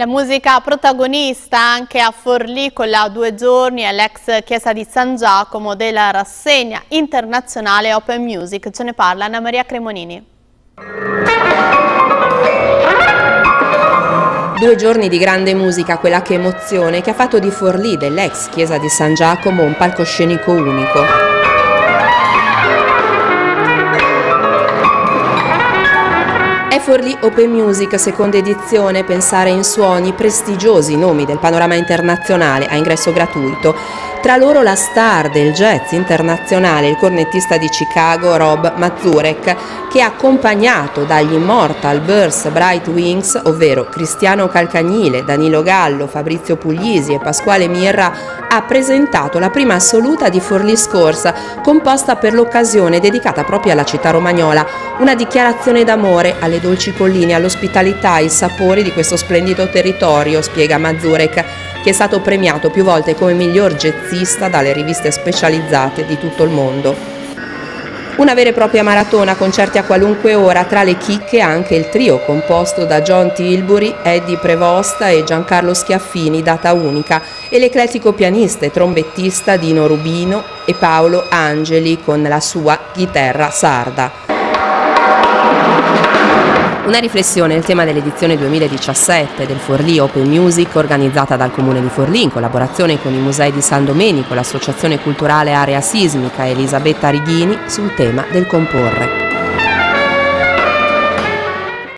La musica protagonista anche a Forlì con la due giorni all'ex chiesa di San Giacomo della rassegna internazionale Open Music. Ce ne parla Anna Maria Cremonini. Due giorni di grande musica, quella che emozione, che ha fatto di Forlì, dell'ex chiesa di San Giacomo, un palcoscenico unico. È Forlì Open Music, seconda edizione, pensare in suoni prestigiosi nomi del panorama internazionale a ingresso gratuito. Tra loro la star del jazz internazionale, il cornettista di Chicago Rob Mazurek, che accompagnato dagli Immortal Birds Bright Wings, ovvero Cristiano Calcagnile, Danilo Gallo, Fabrizio Puglisi e Pasquale Mirra, ha presentato la prima assoluta di Forlì Scorsa, composta per l'occasione dedicata proprio alla città romagnola, una dichiarazione d'amore alle dolci colline, all'ospitalità, ai sapori di questo splendido territorio, spiega Mazurek che è stato premiato più volte come miglior jazzista dalle riviste specializzate di tutto il mondo. Una vera e propria maratona, concerti a qualunque ora, tra le chicche anche il trio composto da John Tilbury, Eddie Prevosta e Giancarlo Schiaffini, data unica, e l'eclettico pianista e trombettista Dino Rubino e Paolo Angeli con la sua chitarra sarda. Una riflessione, il tema dell'edizione 2017 del Forlì Open Music organizzata dal Comune di Forlì in collaborazione con i musei di San Domenico, l'associazione culturale Area Sismica e Elisabetta Righini sul tema del comporre.